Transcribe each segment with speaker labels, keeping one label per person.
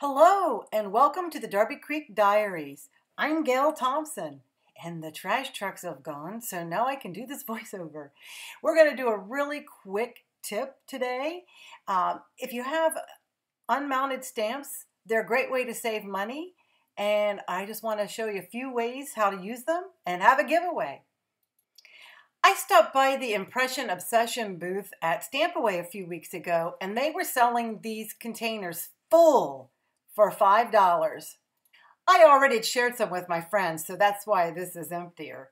Speaker 1: Hello, and welcome to the Darby Creek Diaries. I'm Gale Thompson, and the trash trucks have gone, so now I can do this voiceover. We're going to do a really quick tip today. Um, if you have unmounted stamps, they're a great way to save money, and I just want to show you a few ways how to use them and have a giveaway. I stopped by the Impression Obsession booth at Stampaway a few weeks ago, and they were selling these containers full for $5. I already shared some with my friends, so that's why this is emptier.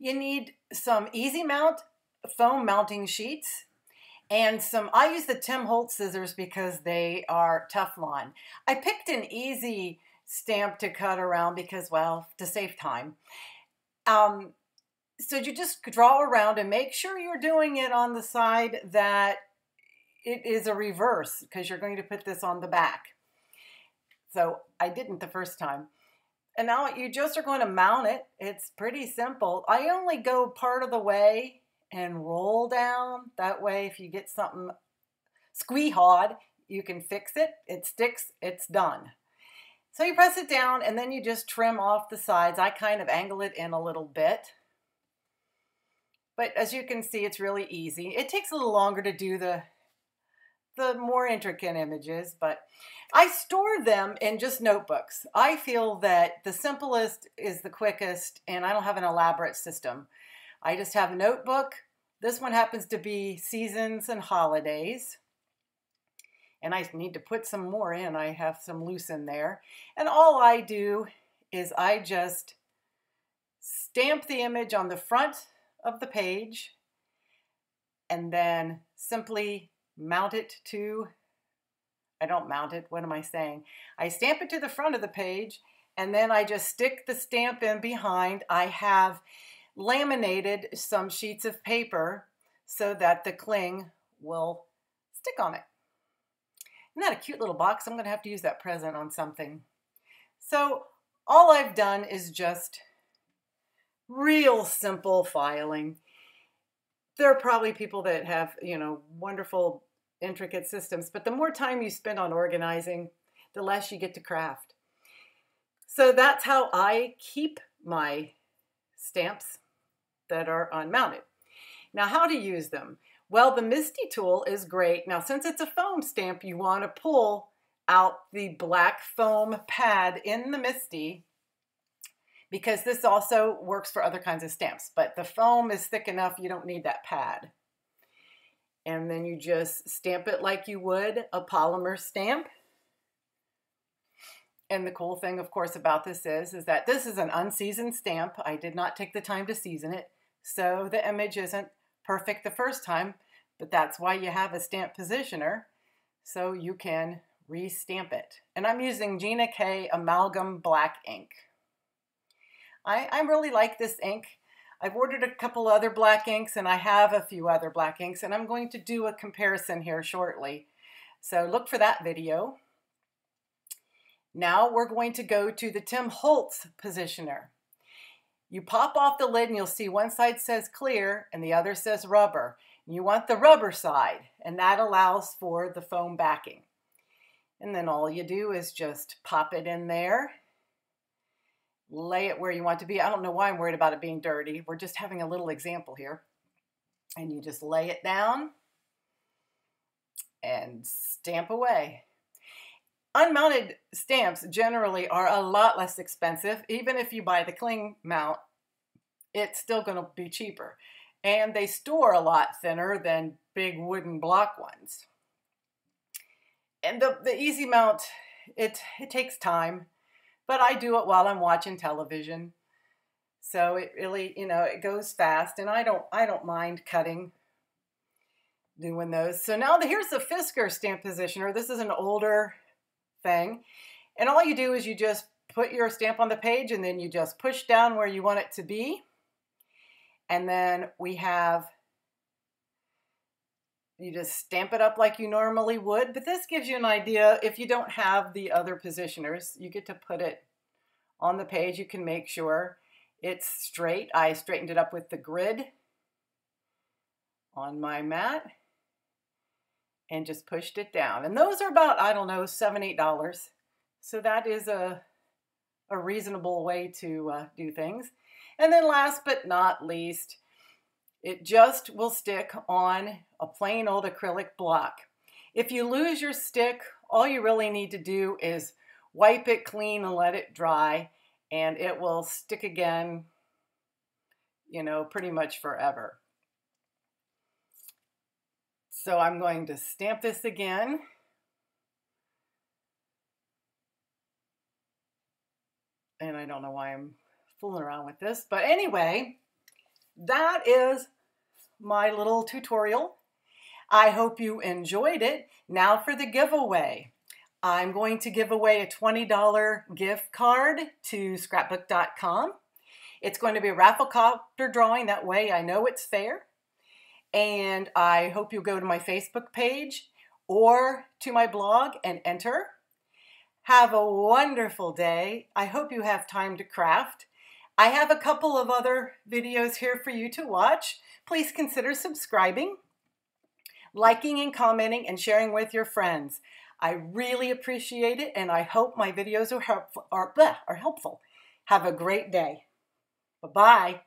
Speaker 1: You need some EZ Mount foam mounting sheets and some, I use the Tim Holtz scissors because they are Teflon. I picked an easy stamp to cut around because, well, to save time. Um, so you just draw around and make sure you're doing it on the side that it is a reverse because you're going to put this on the back. So I didn't the first time. And now you just are going to mount it. It's pretty simple. I only go part of the way and roll down. That way, if you get something squee-hawed, you can fix it. It sticks, it's done. So you press it down and then you just trim off the sides. I kind of angle it in a little bit. But as you can see, it's really easy. It takes a little longer to do the the more intricate images, but I store them in just notebooks. I feel that the simplest is the quickest, and I don't have an elaborate system. I just have a notebook. This one happens to be seasons and holidays. And I need to put some more in. I have some loose in there. And all I do is I just stamp the image on the front of the page and then simply mount it to, I don't mount it, what am I saying? I stamp it to the front of the page and then I just stick the stamp in behind. I have laminated some sheets of paper so that the cling will stick on it. Isn't that a cute little box? I'm going to have to use that present on something. So all I've done is just real simple filing. There are probably people that have, you know, wonderful intricate systems, but the more time you spend on organizing, the less you get to craft. So that's how I keep my stamps that are unmounted. Now, how to use them? Well, the MISTI tool is great. Now, since it's a foam stamp, you want to pull out the black foam pad in the MISTI because this also works for other kinds of stamps, but the foam is thick enough you don't need that pad and then you just stamp it like you would a polymer stamp. And the cool thing, of course, about this is, is that this is an unseasoned stamp. I did not take the time to season it, so the image isn't perfect the first time, but that's why you have a stamp positioner, so you can re-stamp it. And I'm using Gina K Amalgam Black ink. I, I really like this ink. I've ordered a couple other black inks and I have a few other black inks and I'm going to do a comparison here shortly. So look for that video. Now we're going to go to the Tim Holtz positioner. You pop off the lid and you'll see one side says clear and the other says rubber. You want the rubber side and that allows for the foam backing. And then all you do is just pop it in there lay it where you want to be. I don't know why I'm worried about it being dirty. We're just having a little example here. And you just lay it down and stamp away. Unmounted stamps generally are a lot less expensive. Even if you buy the cling mount, it's still going to be cheaper. And they store a lot thinner than big wooden block ones. And the, the EZ Mount, it, it takes time but I do it while I'm watching television. So it really, you know, it goes fast and I don't I don't mind cutting doing those. So now the, here's the Fisker stamp positioner. This is an older thing. And all you do is you just put your stamp on the page and then you just push down where you want it to be. And then we have you just stamp it up like you normally would, but this gives you an idea if you don't have the other positioners, you get to put it on the page. You can make sure it's straight. I straightened it up with the grid on my mat. and just pushed it down. And those are about, I don't know, seven, eight dollars. So that is a, a reasonable way to uh, do things. And then last but not least, it just will stick on a plain old acrylic block. If you lose your stick, all you really need to do is wipe it clean and let it dry, and it will stick again, you know, pretty much forever. So I'm going to stamp this again. And I don't know why I'm fooling around with this, but anyway, that is my little tutorial. I hope you enjoyed it. Now for the giveaway. I'm going to give away a $20 gift card to scrapbook.com. It's going to be a rafflecopter drawing. That way I know it's fair. And I hope you'll go to my Facebook page or to my blog and enter. Have a wonderful day. I hope you have time to craft. I have a couple of other videos here for you to watch. Please consider subscribing, liking and commenting, and sharing with your friends. I really appreciate it, and I hope my videos are, helpful. Are, bleh, are helpful. Have a great day. Bye-bye.